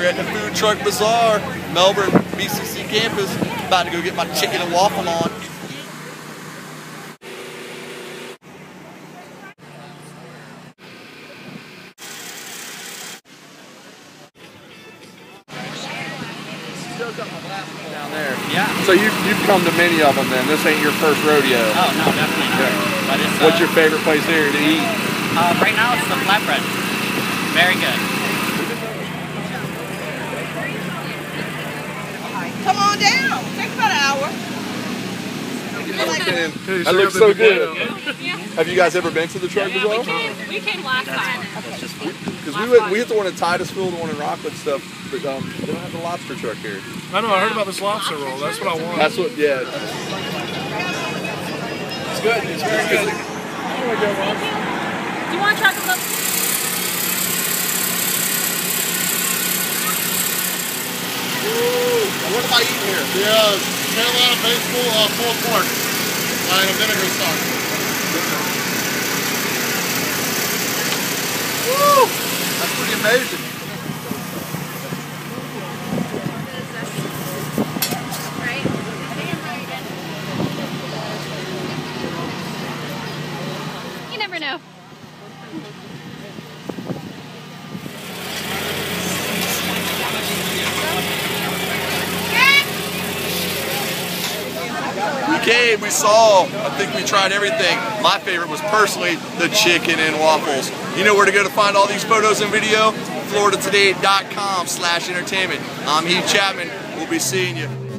we're at the Food Truck Bazaar, Melbourne BCC campus. About to go get my chicken and waffle on. down there. Yeah. So you you've come to many of them then. This ain't your first rodeo. Oh no, definitely not. Yeah. But it's, uh, What's your favorite place there to eat? Uh, right now it's the flatbread. Very good. Come on down. Take about an hour. That looks so good. Have you guys ever been to the truck Yeah, we bazaar? came, we came last time. Because we went, we hit the one in Titusville, the one in Rockwood stuff, but um, they don't have the lobster truck here. I know. I heard about this lobster roll. That's what I want. That's what, yeah. It's good. It's very good. Do you want to try the look? What am I eating here? The uh, Carolina baseball uh, pulled pork uh, in a vinegar. Woo! That's pretty amazing. You never know. Came, we saw, I think we tried everything. My favorite was personally the chicken and waffles. You know where to go to find all these photos and video? FloridaToday.com slash entertainment. I'm Heath Chapman. We'll be seeing you.